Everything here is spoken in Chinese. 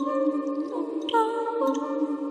Oh, oh, oh.